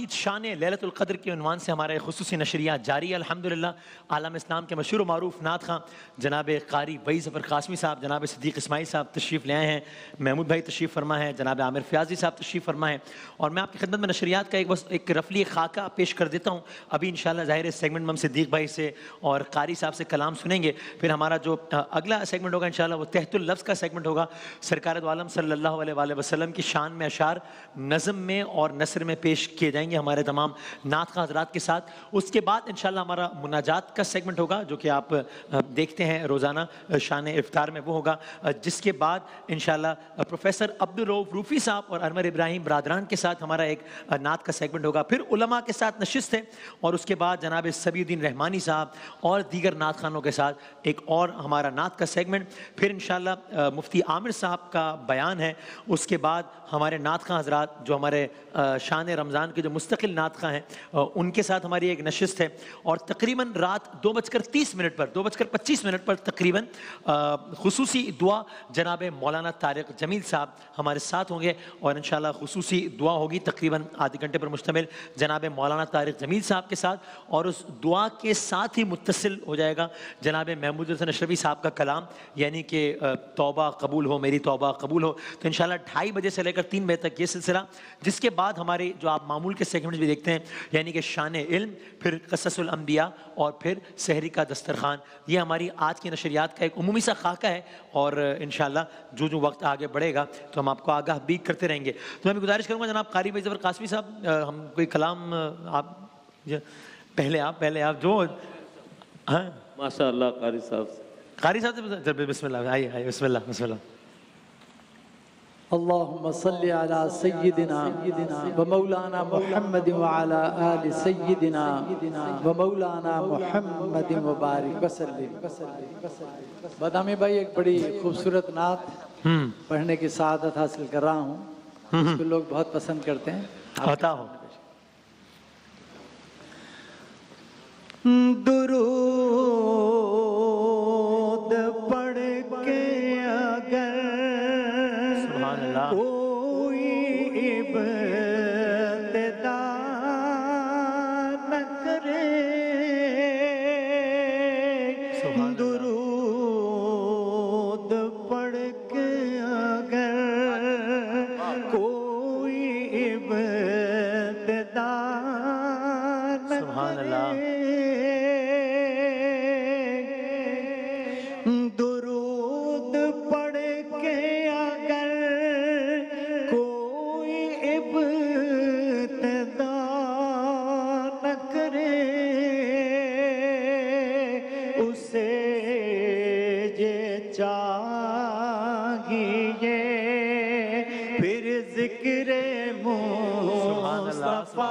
आमदीद शान ललतुल्क़द्र के अनवान से हमारे खसूस नशरिया जारी अलहमदिल्ला आलम इस्लाम के मशहूर मरूफ नात खां, जनाब कारी वई ज़फ़र कासमी साहब, जनाब सदीक इसमाई साहब तशरीफ़ ले आए हैं। महमूद भाई तशरीफ़ फरमा है, जनाब आमिर फ्याजी साहब तशरीफ़ फरमा है। और मैं आपकी खदमत में नशरियात का एक बस, एक रफली खाका पेश कर देता हूँ। अभी इन ज़ाहिर इस सेगमेंट हम सदीक भाई से और कारी साहब से कलाम सुनेंगे। फिर हमारा जो अगला सेगमेंट होगा इन वो तहतुल्लफ्ज़ का सेगमेंट होगा। सरकार आलम सल्ला वसलम की शान में अशार नज़म में और नसर में पेश किए जाएँगे। हमारे तमाम नात हजरात के साथ। उसके बाद इन हमारा मुनाजात का सेगमेंट होगा, जो कि आप देखते हैं, रोज़ाना शान इफ्तार में वो होगा। जिसके बाद इन प्रोफेसर अब्दुल रूफ़ी साहब और अरमर इब्राहिम बरदरान के साथ हमारा एक नात का सेगमेंट होगा। फिर उलमा के साथ नशस्त है, और उसके बाद जनाब सबीद्दीन रहमानी साहब और दीगर नात खानों के साथ एक और हमारा नात का सेगमेंट फिर इन मुफ्ती आमिर साहब का बयान है। उसके बाद हमारे नात खां हजरात, जो हमारे शान रमज़ान के जो मुस्तकिल नात खां हैं। उनके साथ हमारी एक नशस्त है। और तकरीबन रात दो बजकर तीस मिनट पर, दो बजकर पच्चीस मिनट पर तकरीबन खसूसी दुआ जनाब मौलाना तारक जमील साहब हमारे साथ होंगे और इन खसूसी दुआ होगी तकरीबन आधे घंटे पर मुश्तमिल जनाब मौलाना तारक जमील साहब के साथ। और उस दुआ के साथ ही मुतसिल हो जाएगा जनाब महमूद हसन अशरफी साहब का कलाम, यानी कि तोबा कबूल हो, मेरी तोबा कबूल हो। तो इन ढाई बजे से लेकर तीन बजे तक ये सिलसिला, जिसके बाद हमारे जो आप मामूल के सेगमेंट भी देखते हैं यानी कि शान इल्म फिर कससुलम्बिया और फिर शहरी का दस्तरखान। ये हमारी आज की नशरियात का एक उमूमी सा खाका है और इन जो जो वक्त आगे बढ़ेगा तो हम आपको आगाह भी करते रहेंगे। तो मैं गुजारिश करूँगा जनाब कारी भाई जबर कासमी साहब हम कोई कलाम आप पहले आप पहले आप जो हाँ? माशा कारी साहब कारी साहब बिस्मिल्लाह आइए आइए बिस्मिल्लाह बिस्मिल्लाह। अल्लाहुम्मा सल्ली अला सय्यिदिना व मौलाना मुहम्मद व अला आलि सय्यिदिना व मौलाना मुहम्मद व बारिक वसल्लिम बदामी भाई एक बड़ी खूबसूरत नात हम्म। पढ़ने की सादत हासिल कर रहा हूँ हम्म। इसको लोग बहुत पसंद करते हैं चाहिए फिर ज़िक्र मुस्तफ़ा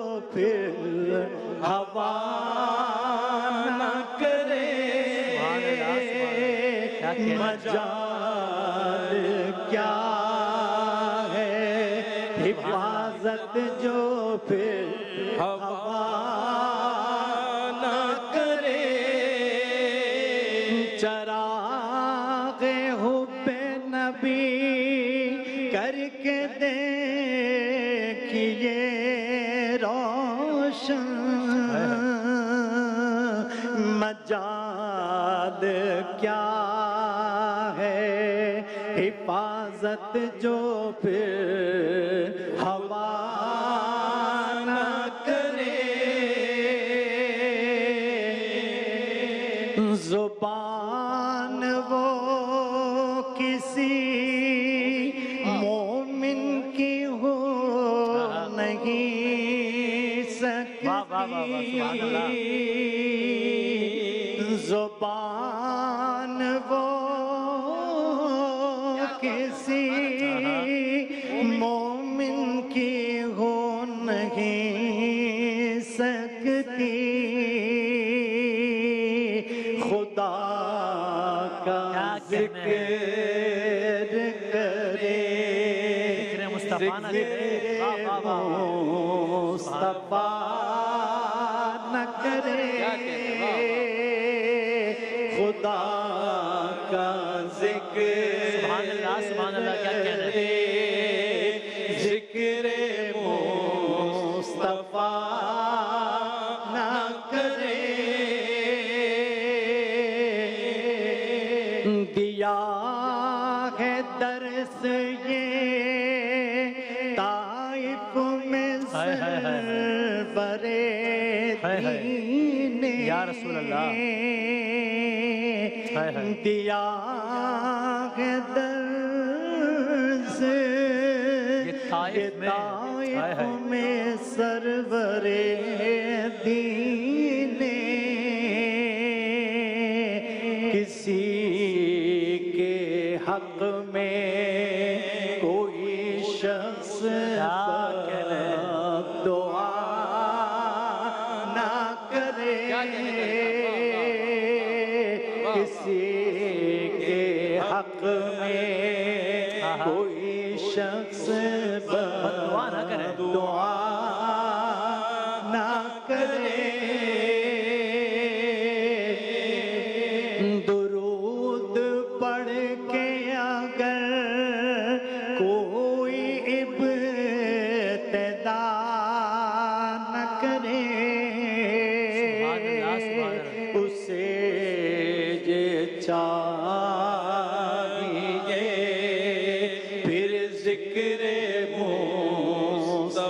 फिर हवा न करे। मज़ा क्या है? हिफाजत जो फिर हवा न करे। चरागे हो पे नबी करके दे सज्जाद क्या है? हिफाजत जो फिर हवा ज़िक्र करे। ज़िक्र मुस्तफ़ा दिया से। ताइफ में सरवरे। चाहिए फिर ज़िक्र मुस्तफ़ा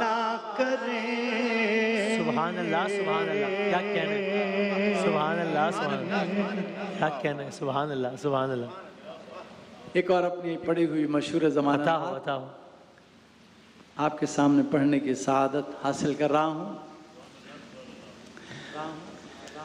ना करें। सुबहान अल्लाह सुबहान अल्लाह क्या कहना है अल्लाह क्या कहना है? अल्लाह सुबहान अल्लाह एक और अपनी पढ़ी हुई मशहूर जमाना हो बताओ। आपके सामने पढ़ने की शहादत हासिल कर रहा हूँ।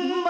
mm-hmm.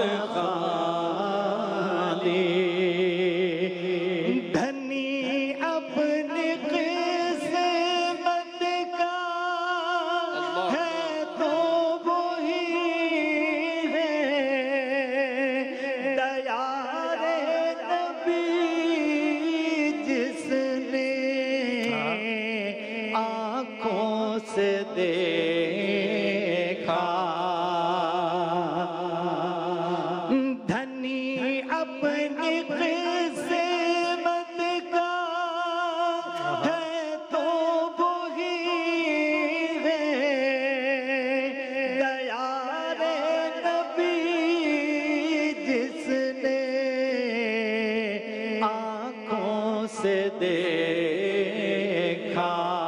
हाथ खाली देखा।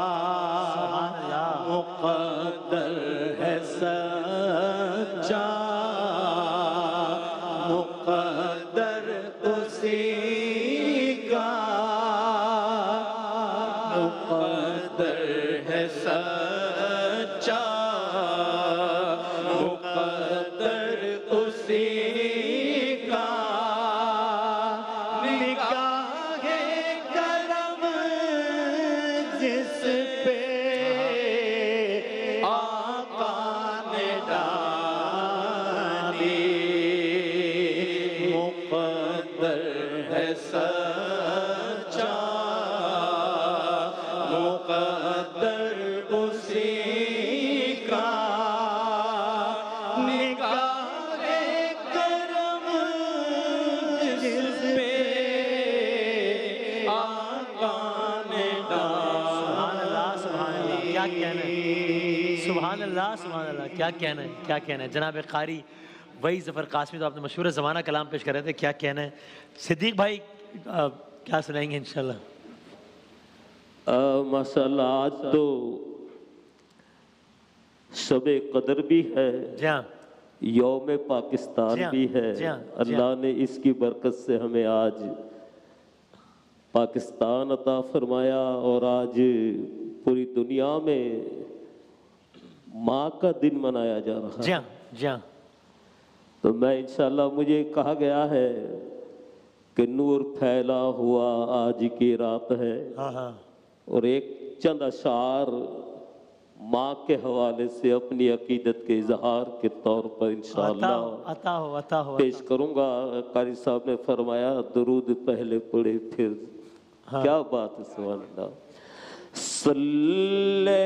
अल्लाह सुभान अल्लाह क्या कहना है क्या कहना है? जनाब कारी वही जफ़र कासमी तो आपने मशहूर ज़माना कलाम पेश कर रहे थे क्या कहना है? सिद्दीक भाई अ, क्या सुनाएँगे इंशाल्लाह? माशाल्लाह आज तो शब कदर भी है। जी हाँ। यौम पाकिस्तान हाँ, भी है। हाँ, अल्लाह ने इसकी बरकत से हमें आज पाकिस्तान अता फरमाया और आज पूरी दुनिया में माँ का दिन मनाया जा रहा जी है जी तो मैं इंशाल्लाह मुझे कहा गया है कि नूर फैला हुआ आज की रात है। हाँ हाँ। और एक चंद अशार माँ के हवाले से अपनी अकीदत के इजहार के तौर पर इंशाल्लाह हो हो पेश करूँगा। कारी साहब ने फरमाया दरूद पहले पढ़े फिर हाँ। क्या बात है सुभान अल्लाह सल्ले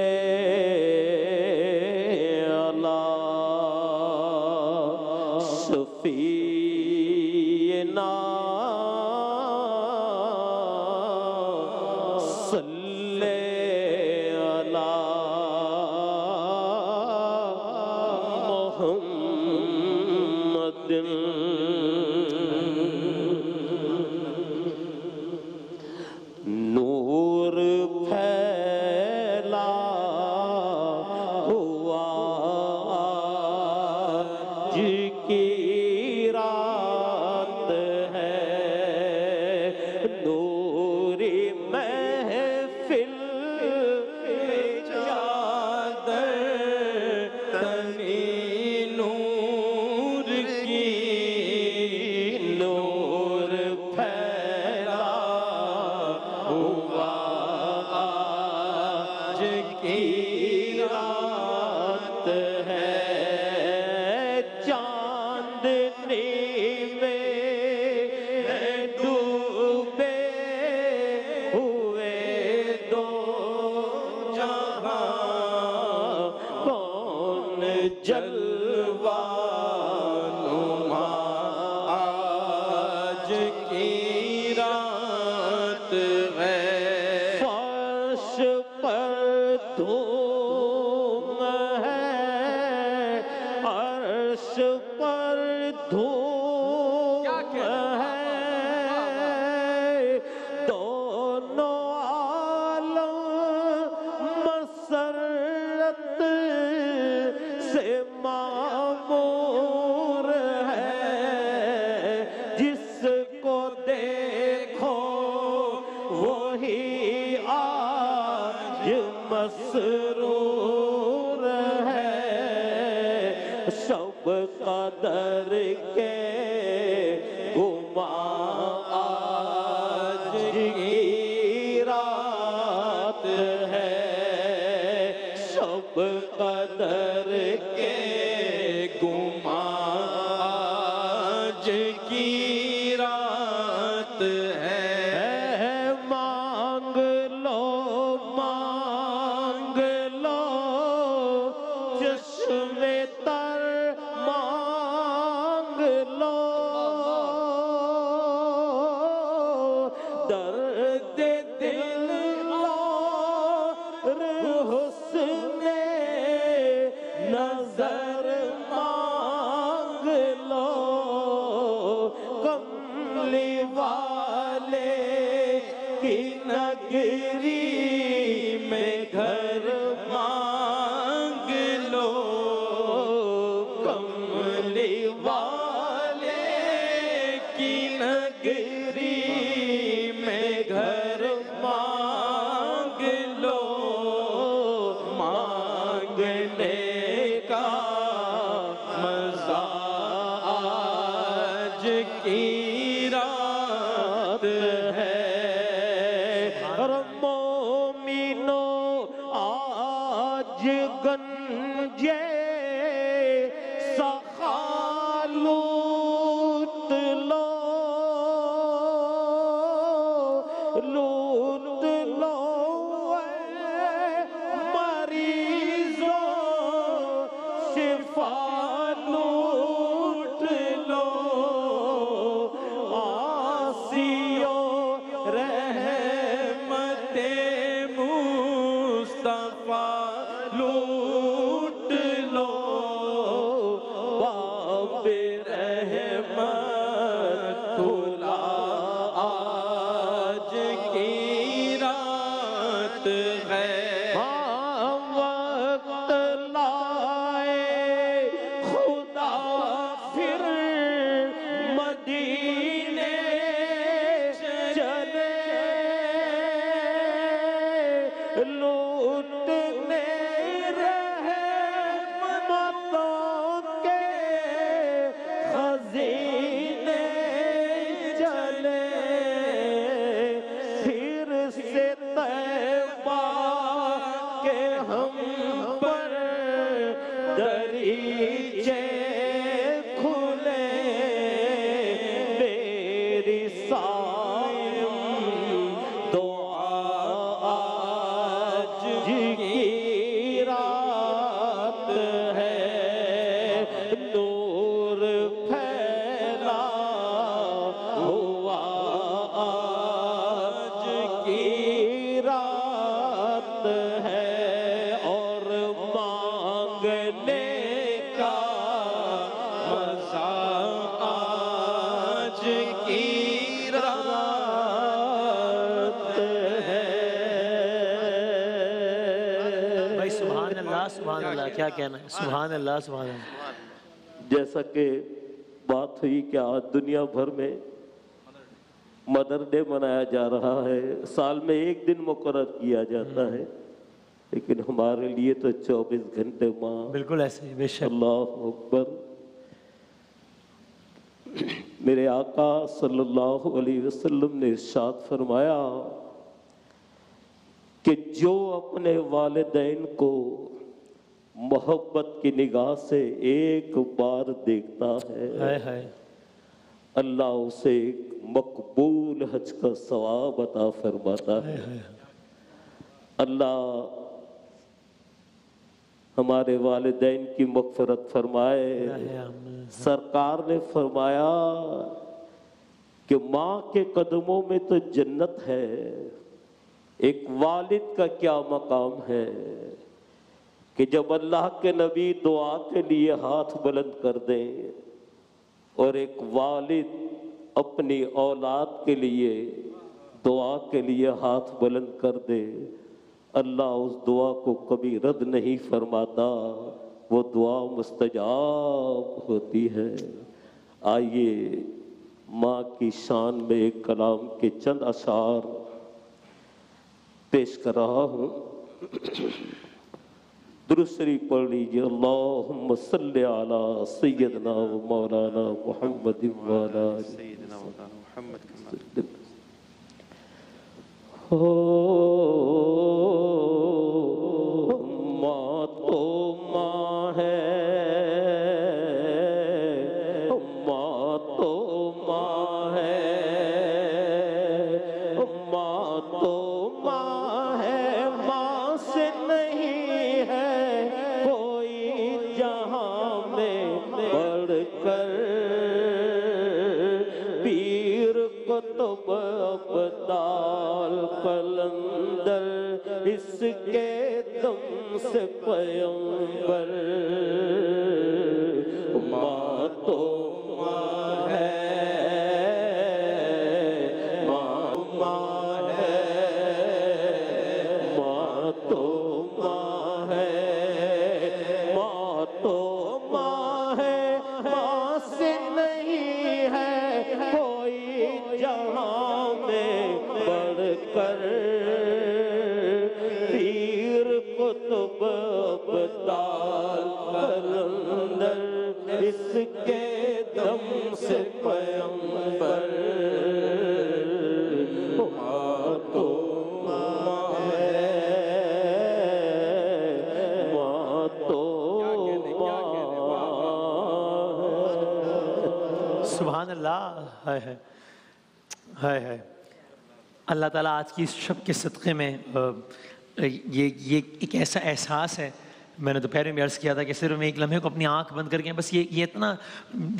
पर धूम कहना है? सुबहान अल्लाह अल्लाह जैसा कि बात हुई कि आज दुनिया भर में मदर डे मनाया जा रहा है। साल में एक दिन मुकर्र किया जाता है लेकिन हमारे लिए तो 24 घंटे माँ। बिल्कुल ऐसे बेशक। अल्लाह अकबर। मेरे आका सल्लल्लाहु अलैहि वसल्लम ने इरशाद फरमाया कि जो अपने वालिदैन को मोहब्बत की निगाह से एक बार देखता है। हाय हाय। अल्लाह उसे एक मकबूल हज का सवाब अता फरमाता है। अल्लाह हमारे वालिदैन की मगफरत फरमाए। सरकार ने फरमाया कि माँ के कदमों में तो जन्नत है एक वालिद का क्या मकाम है? कि जब अल्लाह के नबी दुआ के लिए हाथ बुलंद कर दें और एक वालिद अपनी औलाद के लिए दुआ के लिए हाथ बुलंद कर दे, अल्लाह उस दुआ को कभी रद्द नहीं फरमाता। वो दुआ मुस्तजाब होती है। आइए माँ की शान में एक कलाम के चंद अशार पेश कर रहा हूँ। दुरुसरी पढ़ लीजिए अल्लाहुम्म सल्लि मौलाना मुहम्मद। हो बढ़कर पीर कुतुब अबदाल कलंदर इसके दम से पयंबर हाय हाय अल्लाह ताला आज की इस शब के सदक़े में ये ये एक ऐसा एहसास है। मैंने दोपहर में भी अर्ज़ किया था कि सिर्फ़ मैं एक लम्हे को अपनी आँख बंद करके बस ये ये इतना,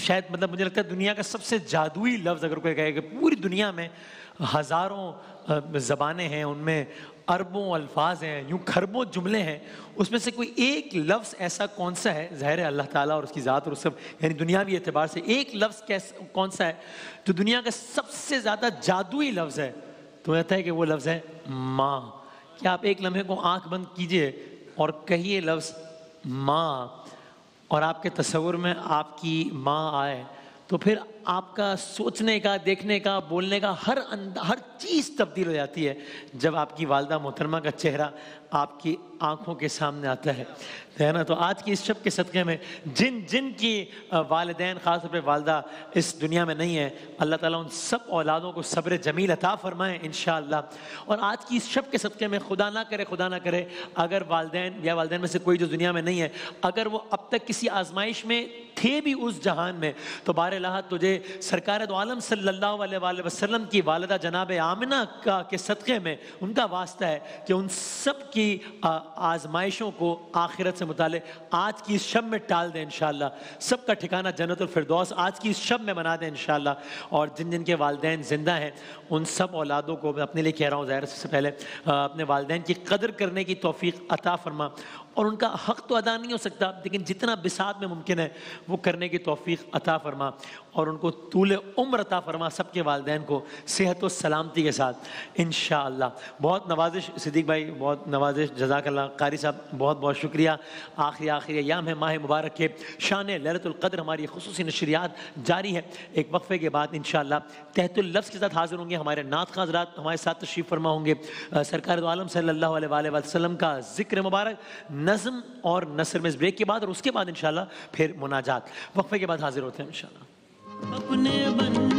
शायद मतलब मुझे लगता है दुनिया का सबसे जादुई लफ्ज़ अगर कोई कहे कि पूरी दुनिया में हज़ारों ज़बानें हैं, उनमें अरबों अल्फाज हैं, यूँ खरबों जुमले हैं, उसमें से कोई एक लफ्ज़ ऐसा कौन सा है? ज़ाहिर है अल्लाह ताला और उसकी ज़ात और सब, यानी दुनियावी एतबार से एक लफ्ज़ कैस, कौन सा है? जो दुनिया का सबसे ज़्यादा जादुई लफ्ज़ है। तो कहता है कि वो लफ्ज़ है माँ। क्या आप एक लम्हे को आँख बंद कीजिए और कहिए लफ्ज़ माँ? और आपके तस्वुर में आपकी माँ आए। तो फिर आपका सोचने का, देखने का, बोलने का हर हर चीज़ तब्दील हो जाती है जब आपकी वालदा मोहतरमा का चेहरा आपकी आँखों के सामने आता है। है ना? तो आज की इस शब के सदक़े में जिन जिन की वालिदैन, ख़ास तौर पर वालदा इस दुनिया में नहीं है, अल्लाह ताला उन सब औलादों को सब्र जमील अता फरमाए इन और आज की इस शब के सदक़े में खुदा ना करे, खुदा ना करे, अगर वालदेन या वालदेन में से कोई जो दुनिया में नहीं है, अगर वो अब तक किसी आजमाइश में थे भी उस जहान में। तो बार लाह तुझे सरकार आलम वसल्लम की वालदा जनाब आमिना का के सदक़े में उनका वास्ता है कि उन सब की आजमाइशों को आखिरत से मुताले आज की इस शब में टाल दें इंशाल्लाह। सबका ठिकाना जन्नतुल फिरदौस आज की इस शब में बना दें इंशाल्लाह। और जिन जिन के वालदेन ज़िंदा हैं, उन सब औलादों को मैं अपने लिए कह रहा हूँ ज़ाहिर सबसे पहले अपने वालदेन की कदर करने की तौफीक अता फरमा। और उनका हक तो अदा नहीं हो सकता, लेकिन जितना बिसात में मुमकिन है वो करने की तोफ़ी अता फरमा। और उनको तूल उम्र अता फरमा सबके वालदेन को, सेहत व सलामती के साथ। इन बहुत नवाजिश, सिद्दीक भाई, बहुत नवाजिश जजाकल्ला कारी साहब बहुत बहुत शुक्रिया। आखिरी आखिरी याम है माह मुबारक के। शान लरतुल्क़द्र हमारी खसूस नशरियात जारी है। एक वक्फे के बाद इन तहतुल्लफ्ज़ के साथ हाजिर होंगे हमारे नात खाजरात हमारे साथ तशरीफ़ फरमा होंगे सरकार आलम सल्लल्लाहु अलैहि वसल्लम का ज़िक्र मुबारक, नज़म और नसर में इस ब्रेक के बाद और उसके बाद इन फिर मुनाजात। वक्फे के बाद हाजिर होते हैं इन अपने बन